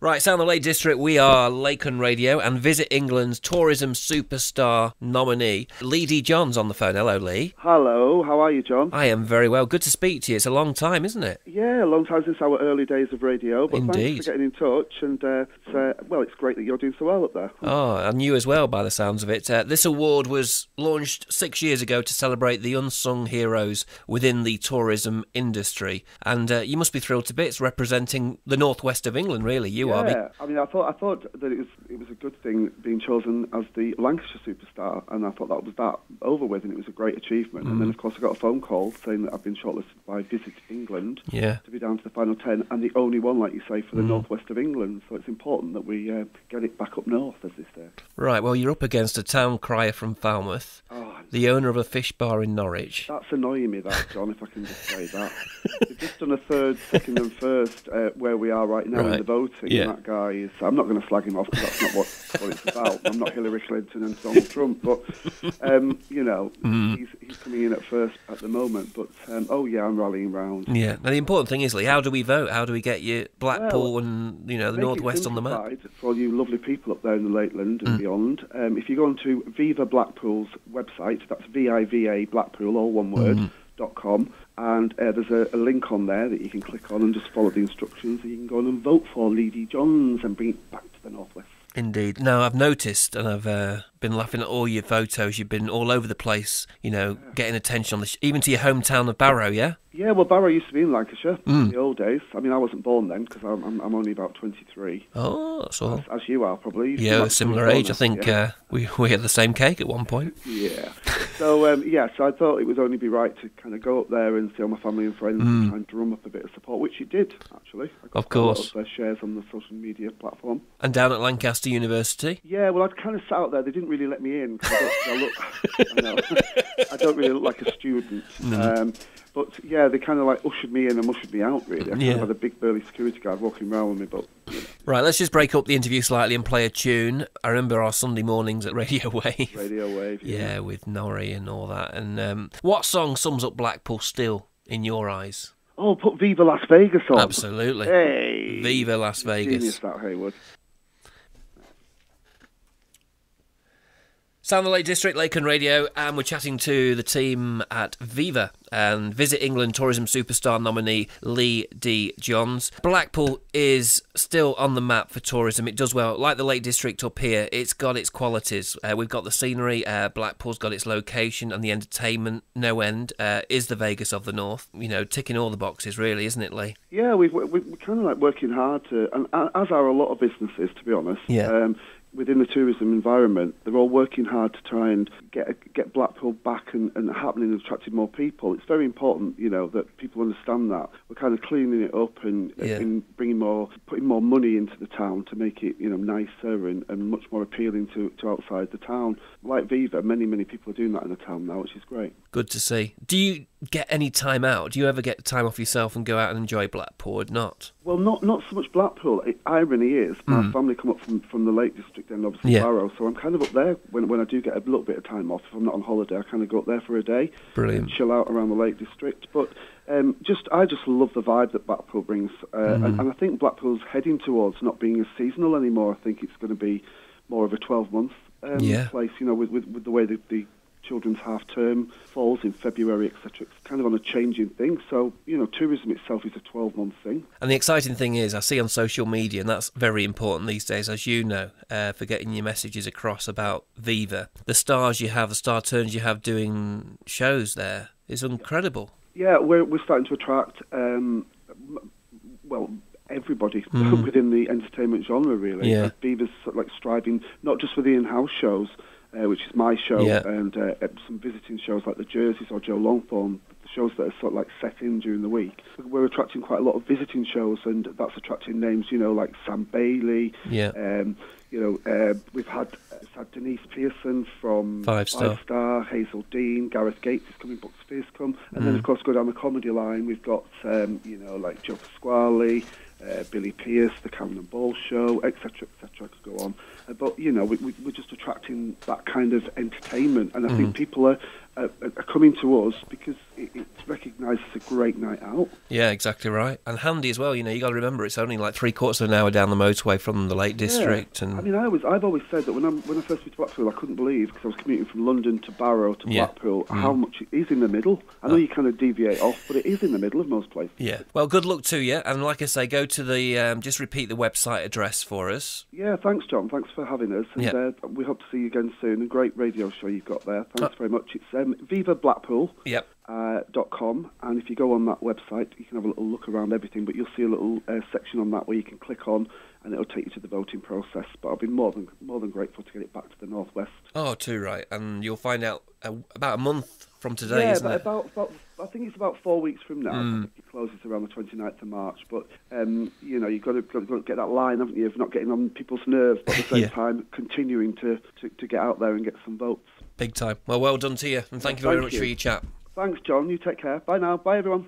Right, Sound the Lake District, we are Lakeland Radio and Visit England's tourism superstar nominee, Leye D. Johns on the phone. Hello, Lee. Hello, how are you, John? I am very well. Good to speak to you. It's a long time, isn't it? Yeah, a long time since our early days of radio, but Indeed. thanks for getting in touch. And uh, it's, uh, well, it's great that you're doing so well up there. Oh, and you as well, by the sounds of it. Uh, this award was launched six years ago to celebrate the unsung heroes within the tourism industry. And uh, you must be thrilled to bits representing the northwest of England, really. You Yeah, I mean, I thought I thought that it was it was a good thing being chosen as the Lancashire superstar, and I thought that was that over with, and it was a great achievement. And Mm. then, of course, I got a phone call saying that I've been shortlisted by Visit England Yeah. to be down to the final ten, and the only one, like you say, for the Mm. northwest of England. So it's important that we uh, get it back up north, as they say. Right, well, you're up against a town crier from Falmouth, Oh, the owner of a fish bar in Norwich. That's annoying me, that John. If I can just say that, they've just done a third, second, and first uh, where we are right now in the voting. Yeah. And that guy is. I'm not going to slag him off because that's not what, what it's about. I'm not Hillary Clinton and Donald Trump, but um, you know, Mm-hmm. he's, he's coming in at first at the moment. But um, oh yeah, I'm rallying round. Yeah. Now the important thing is, Lee, how do we vote? How do we get you Blackpool Well, and you know the northwest on the map? For all you lovely people up there in the Lakeland and Mm. beyond, um, if you go onto Viva Blackpool's website, that's V-I-V-A Blackpool, all one word, Mm. dot com, and uh, there's a, a link on there that you can click on and just follow the instructions, and you can go on and vote for Leye D Johns and bring it back to the northwest. Indeed. Now I've noticed, and I've uh, been laughing at all your photos. You've been all over the place, you know, getting attention on the, sh- even to your hometown of Barrow. Yeah. Yeah, well, Barrow used to be in Lancashire Mm. in the old days. I mean, I wasn't born then because I'm, I'm, I'm only about 23, Oh, that's all. as, as you are probably. You're Yeah, similar 24 age. I think yeah. uh, we we had the same cake at one point. Yeah. So um, yeah, so I thought it would only be right to kind of go up there and see all my family and friends Mm. and try and drum up a bit of support, which it did actually. I got Of quite a lot course. of their shares on the social media platform. And down at Lancaster University. Yeah, well, I'd kind of sat out there. They didn't really let me in. I, don't, I look, I, I don't really look like a student. Mm. Um, but yeah, they kind of like ushered me in and ushered me out. Really, I kind Yeah. of had a big burly security guard walking around with me, but you know, Right, let's just break up the interview slightly and play a tune. I remember our Sunday mornings at Radio Wave. radio wave. Yeah, with Norrie and all that. And um, what song sums up Blackpool still in your eyes? Oh, put Viva Las Vegas on. Absolutely. Hey. Viva Las Vegas. Genius that Haywood. Sound the Lake District, Lakeland Radio, and we're chatting to the team at Viva and Visit England Tourism Superstar nominee Leye D. Johns. Blackpool is still on the map for tourism. It does well. Like the Lake District up here, it's got its qualities. Uh, we've got the scenery, uh, Blackpool's got its location, and the entertainment, no end, uh, is the Vegas of the North. You know, ticking all the boxes, really, isn't it, Lee? Yeah, we've, we- we're kind of like working hard to, and as are a lot of businesses, to be honest. Yeah. Um, within the tourism environment, they're all working hard to try and get get Blackpool back and, and happening and attracting more people. It's very important, you know, that people understand that we're kind of cleaning it up and, Yeah. and bringing more, putting more money into the town to make it, you know, nicer and, and much more appealing to, to outside the town. Like Viva, many many people are doing that in the town now, which is great. Good to see. Do you get any time out? Do you ever get time off yourself and go out and enjoy Blackpool or not? Well, not not so much Blackpool. It, irony is, my family come up from, from the Lake District and obviously Hmm. Yeah. Barrow, so I'm kind of up there when when I do get a little bit of time off. If I'm not on holiday, I kind of go up there for a day, Brilliant. and chill out around the Lake District. But um, just I just love the vibe that Blackpool brings, uh, Hmm. and, and I think Blackpool's heading towards not being as seasonal anymore. I think it's going to be more of a 12 month um, Yeah. place. You know, with, with with the way the, the children's half term falls in February, etc. It's kind of on a changing thing. So you know, tourism itself is a 12 month thing. And the exciting thing is, I see on social media, and that's very important these days, as you know, uh, for getting your messages across about Viva. The stars you have, the star turns you have doing shows there is incredible. Yeah, we're we're starting to attract, um, well, everybody Mm. within the entertainment genre. Really, Yeah. Viva's like striving not just for the in-house shows, uh, which is my show, Yeah. and uh, some visiting shows like the Jerseys or Joe Longthorne. the Shows that are sort of like set in during the week. We're attracting quite a lot of visiting shows, and that's attracting names, you know, like Sam Bailey. Yeah. Um, you know, uh, we've had, uh, had Denise Pearson from Five Star. Star, Hazell Dean, Gareth Gates is coming, Bucks Fizz come, and then Mm. of course go down the comedy line. We've got um, you know like Joe Pasquale, uh, Billy Pearce, the Cannon and Ball Show, etc., etc. I could go on, uh, but you know, we, we, we're just attracting that kind of entertainment, and I think people are, are, are coming to us because it, it's recognised as a great night out. Yeah, exactly right. And handy as well. You know, you got to remember it's only like three quarters of an hour down the motorway from the Lake District, Yeah. and I mean, I always, I've always said that when, I'm, when I first moved to Blackpool, I couldn't believe because I was commuting from London to Barrow to Yeah. Blackpool how much it is in the middle. I know you kind of deviate off, but it is in the middle of most places. yeah. Well, good luck to you. And like I say, go to the um, just repeat the website address for us. Yeah, thanks, John. Thanks for having us. And Yeah. uh, we hope to see you again soon. A great radio show you've got there. Thanks Uh, very much. It's um, Viva Blackpool. Yep. Uh, com and if you go on that website you can have a little look around everything but you'll see a little uh, section on that where you can click on and it'll take you to the voting process but I'll be more than more than grateful to get it back to the northwest Oh, too right. And you'll find out uh, about a month from today, yeah isn't but it? about, about I think it's about four weeks from now think it closes around the 29th of March but um, you know you've got to, got to get that line haven't you of not getting on people's nerves but at the same Yeah. time continuing to, to, to get out there and get some votes Big time. Well, well done to you, and thank you very Thank much you. for your chat. thanks John you take care bye now bye everyone